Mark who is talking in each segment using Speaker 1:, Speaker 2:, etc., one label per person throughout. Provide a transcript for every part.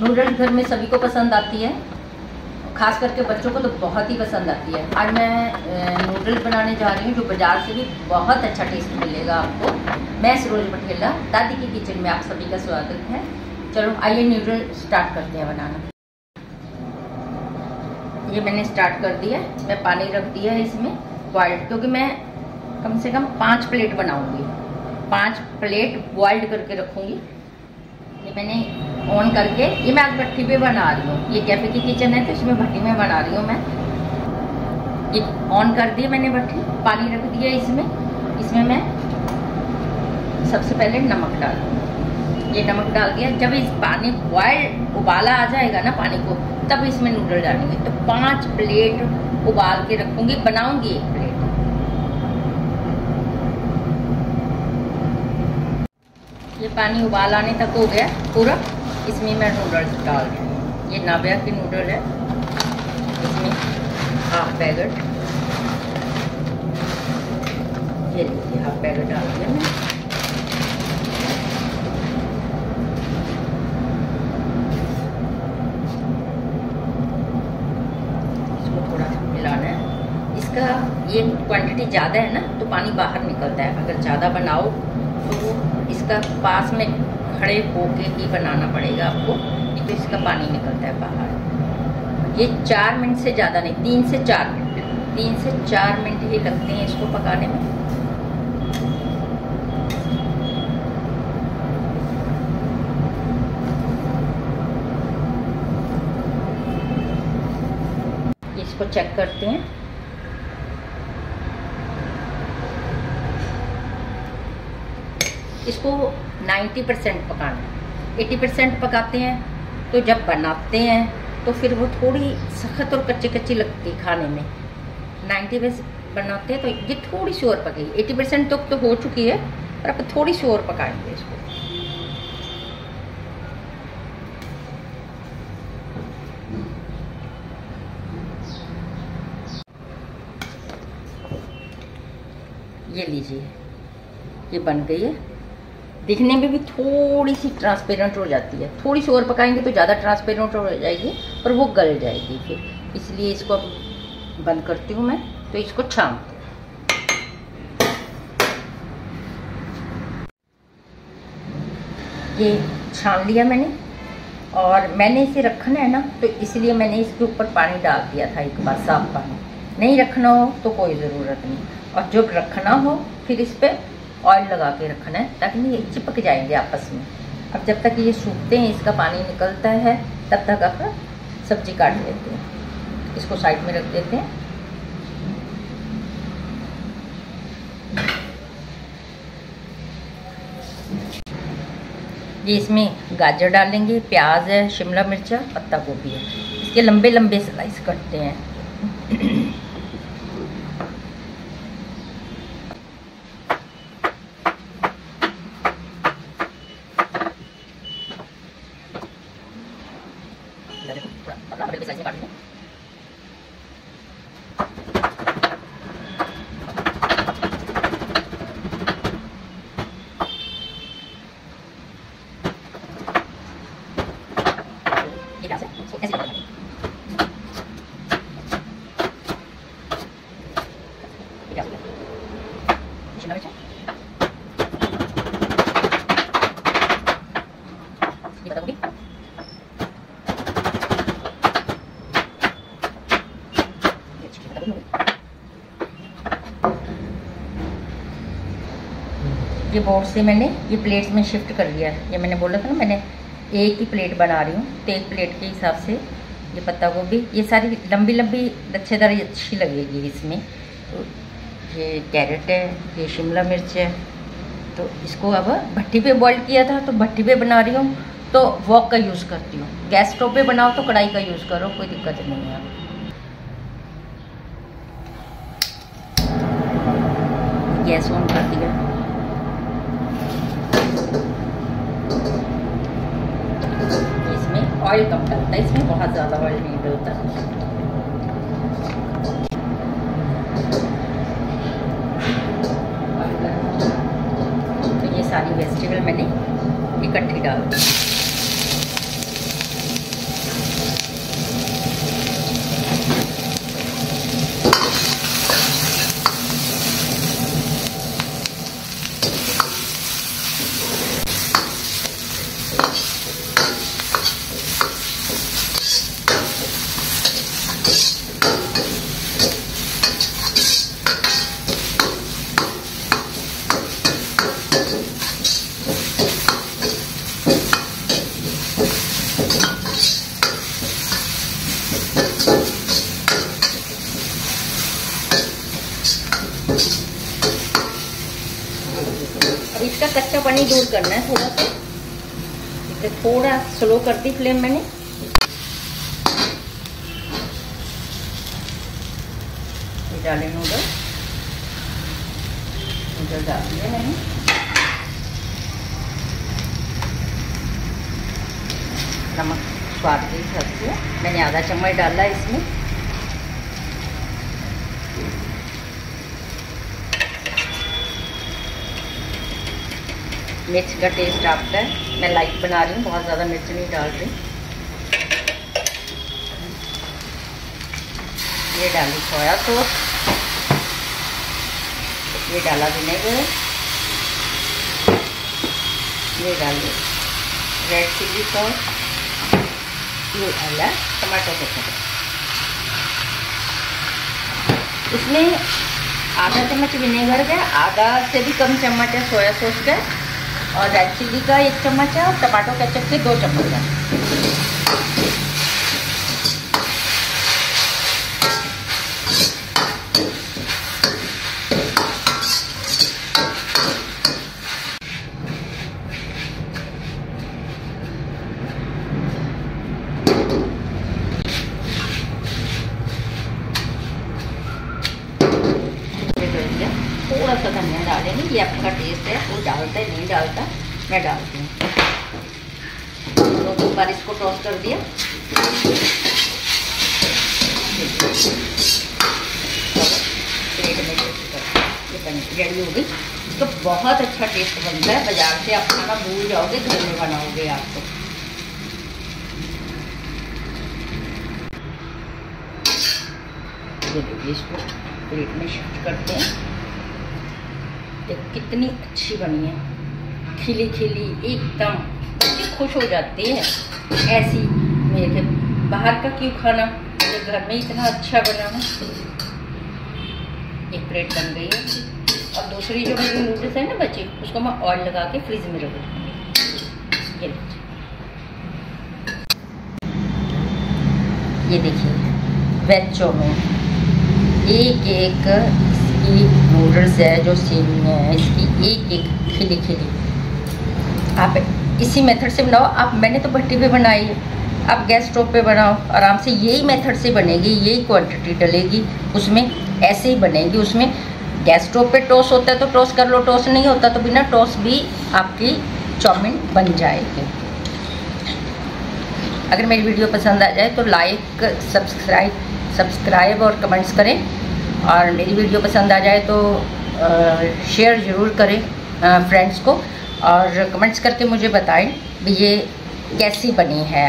Speaker 1: Noodles घर में सभी को पसंद आती है। खास करके बच्चों को तो बहुत ही पसंद आती है। आज मैं नूडल्स बनाने जा रही हूँ जो बाज़ार से भी बहुत अच्छा टेस्ट मिलेगा आपको। मैं सरोज पटेला, दादी की किचन में आप सभी का स्वागत है। चलो, आइए नूडल स्टार्ट करते हैं बनाना। ये मैंने स्टार्ट कर दिया मैं पानी रख दिया है इसमें। बॉइल्ड क्योंकि मैं कम से कम पाँच प्लेट बनाऊँगी। पाँच प्लेट बॉइल्ड करके रखूँगी। ये मैंने ऑन करके ये मैं आज भट्टी पे बना रही हूँ। ये कैफ़े की किचन है तो इसमें भट्टी में बना रही हूँ मैं। ये ऑन कर दी मैंने भट्टी, पानी रख दिया इसमें। इसमें मैं सबसे पहले नमक डाल ये नमक डाल दिया। जब इस पानी बॉयल उबाला आ जाएगा ना पानी को, तब इसमें नूडल डालेंगे। तो पाँच प्लेट उबाल के रखूँगी, बनाऊँगी एक प्लेट ये पानी उबाल आने तक हो गया पूरा। इसमें मैं नूडल्स डाल रही हूँ। ये नाबिया की नूडल है। इसमें हाफ़ पैकेट ये लीजिए हाफ़ पैकेट डाल दिया इसको थोड़ा मिलाना है। इसका ये क्वांटिटी ज़्यादा है ना तो पानी बाहर निकलता है। अगर ज़्यादा बनाओ तो इसका पास में खड़े होके ही बनाना पड़ेगा आपको तो इसका पानी निकलता है बाहर। ये चार मिनट से ज़्यादा नहीं, तीन से चार मिनट, तीन से चार मिनट ही लगते हैं इसको पकाने में। इसको चेक करते हैं। इसको 90 परसेंट पकाना है। 80 परसेंट पकाते हैं तो जब बनाते हैं तो फिर वो थोड़ी सख्त और कच्ची कच्ची लगती है खाने में। 90 परसेंट बनाते हैं तो ये थोड़ी सी और पकेगी। 80 परसेंट तक तो हो चुकी है, पर अब थोड़ी सी और पकाएँगे इसको। ये लीजिए। ये बन गई है। दिखने में भी थोड़ी सी ट्रांसपेरेंट हो जाती है। थोड़ी सी और पकाएँगे तो ज़्यादा ट्रांसपेरेंट हो जाएगी और वो गल जाएगी फिर। इसलिए इसको अब बंद करती हूँ मैं तो इसको छान। ये छान लिया मैंने और मैंने इसे रखना है ना तो इसलिए मैंने इसके ऊपर पानी डाल दिया था एक बार साफ़ पानी। नहीं रखना हो तो कोई ज़रूरत नहीं। और जब रखना हो, फिर इस पर ऑयल लगा के रखना है, ताकि ये चिपक जाएँगे आपस में। अब जब तक ये सूखते हैं, इसका पानी निकलता है, तब तक आप सब्ज़ी काट लेते हैं। इसको साइड में रख देते हैं। ये इसमें गाजर डालेंगे, प्याज है, शिमला मिर्चा पत्ता गोभी है। इसके लंबे लंबे स्लाइस कटते हैं। ये बोर्ड से मैंने ये प्लेट्स में शिफ्ट कर लिया है। ये मैंने बोला था ना, मैंने एक ही प्लेट बना रही हूँ तो एक प्लेट के हिसाब से ये पत्ता गोभी, ये सारी लंबी लंबी लच्छेदार अच्छी लगेगी इसमें। तो ये कैरेट है, ये शिमला मिर्च है। तो इसको अब भट्टी पे बॉईल किया था तो भट्टी पे बना रही हूँ। तो वॉक का यूज़ करती हूँ। गैस स्टोव पे बनाओ तो कढ़ाई का यूज़ करो, कोई दिक्कत नहीं है। गैस ऑन कर दिया। इसमें ऑयल कम लगता है, इसमें बहुत ज़्यादा ऑयल नहीं डलता तो ये सारी वेजिटेबल मैंने इकट्ठी डाल दी। कच्चा पानी दूर करना है थोड़ा सा। इसे थोड़ा स्लो कर दी फ्लेम मैंने। डाले नूडल नूडल डाल दिया मैंने। नमक स्वाद के हिसाब से। मैंने आधा चम्मच डाला इसमें। मिर्च का टेस्ट आपका है। मैं लाइट बना रही हूँ, बहुत ज़्यादा मिर्च नहीं डाल रही। ये डाली सोया सॉस ये डाला विनेगर ये डाली रेड चिल्ली सॉस ये डाला टमाटो केचप इसमें आधा चम्मच विनेगर का आधा से भी कम चम्मच है सोया सॉस का। और रेड चिल्ली का एक चम्मच है और टमाटो केचप के दो चम्मच है। थोड़ा सा धनिया डालेंगे ये आपका टेस्ट है, वो डालता है, नहीं डालता, मैं डालती हूँ। दो तीन बार इसको टॉस कर दिया। रेडी हो गई इसका बहुत अच्छा टेस्ट बनता है, बाज़ार से आप खाना भूल जाओगे, घर में बनाओगे आपको। इसको प्लेट में शिफ्ट करते हैं। देख कितनी अच्छी बनी है। खिली खिली एकदम। खुश हो जाते हैं। ऐसी मेरे बाहर का क्यों खाना? ये घर में इतना अच्छा बना है एक प्लेट बन गई है। और दूसरी जो मेरी नूडल्स है ना बच्चे उसको मैं ऑयल लगा के फ्रिज में रख दूँगी। ये देखिए। ये देखिए। Veg chow mein. एक एक इसकी नूडल्स है, जो सेवियाँ है, इसकी एक एक खिली खिली। आप इसी मेथड से बनाओ। आप, मैंने तो भट्टी पे बनाई है। आप गैस स्टोव पे बनाओ। आराम से यही मेथड से बनेगी, यही क्वांटिटी डलेगी। उसमें ऐसे ही बनेगी। उसमें गैस स्टोव पे टोस होता है तो टोस कर लो। टोस नहीं होता तो बिना टोस भी आपकी चाउमीन बन जाएगी। अगर मेरी वीडियो पसंद आ जाए तो लाइक सब्सक्राइब सब्सक्राइब और कमेंट्स करें। और मेरी वीडियो पसंद आ जाए तो शेयर ज़रूर करें फ्रेंड्स को और कमेंट्स करके मुझे बताएँ भी ये कैसी बनी है।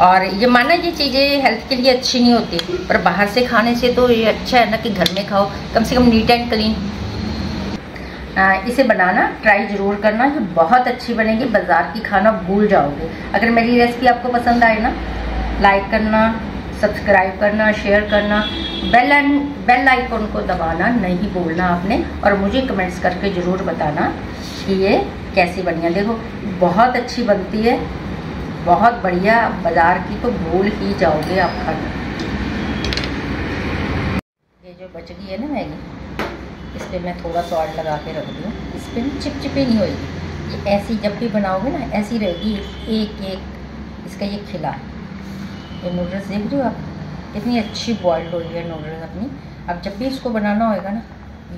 Speaker 1: और ये माना ये चीज़ें हेल्थ के लिए अच्छी नहीं होती, पर बाहर से खाने से तो ये अच्छा है ना कि घर में खाओ, कम से कम नीट एंड क्लीन इसे बनाना ट्राई ज़रूर करना, ये बहुत अच्छी बनेगी, बाज़ार की खाना भूल जाओगे। अगर मेरी रेसिपी आपको पसंद आए ना लाइक करना सब्सक्राइब करना शेयर करना बेल एंड बेल आइकॉन को दबाना, नहीं बोलना आपने, और मुझे कमेंट्स करके ज़रूर बताना कि ये कैसी बनी है। देखो, बहुत अच्छी बनती है, बहुत बढ़िया, बाज़ार की तो भूल ही जाओगे आप खाना। ये जो बच गई है ना मैगी, इस पर मैं थोड़ा सॉल्ट लगा के रख दूँ। इस पर चिपचिपी नहीं होगी ये ऐसी जब भी बनाओगे ना, ऐसी रहेगी एक एक इसका ये खिला। ये नूडल्स देख रहे हो आप? इतनी अच्छी बॉइल्ड हुई है नूडल्स अपनी। अब जब भी इसको बनाना होएगा ना,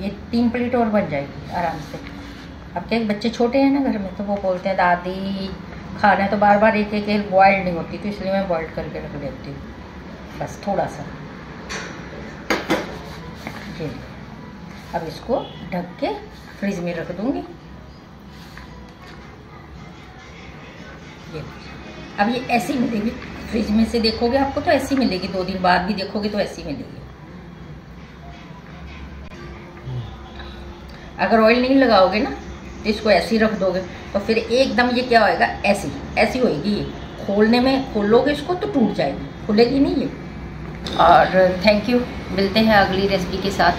Speaker 1: ये तीन प्लेट और बन जाएगी आराम से। अब क्या बच्चे छोटे हैं ना घर में तो वो बोलते हैं, दादी, खाना है तो बार बार एक एक एक नहीं होती तो इसलिए मैं बॉइल्ड करके रख देती हूँ। बस थोड़ा सा जी। अब इसको ढक के फ्रिज में रख दूँगी। ये। अब ये ऐसी मिलेगी। फ्रिज में से देखोगे आपको तो ऐसी मिलेगी, दो दिन बाद भी देखोगे तो ऐसी मिलेगी। अगर ऑयल नहीं लगाओगे ना तो इसको ऐसे रख दोगे तो फिर एकदम ये क्या होएगा, ऐसी ऐसी होएगी ये। खोलने में, खोलोगे इसको तो टूट जाएगी, खुलेगी नहीं ये। और थैंक यू मिलते हैं अगली रेसिपी के साथ।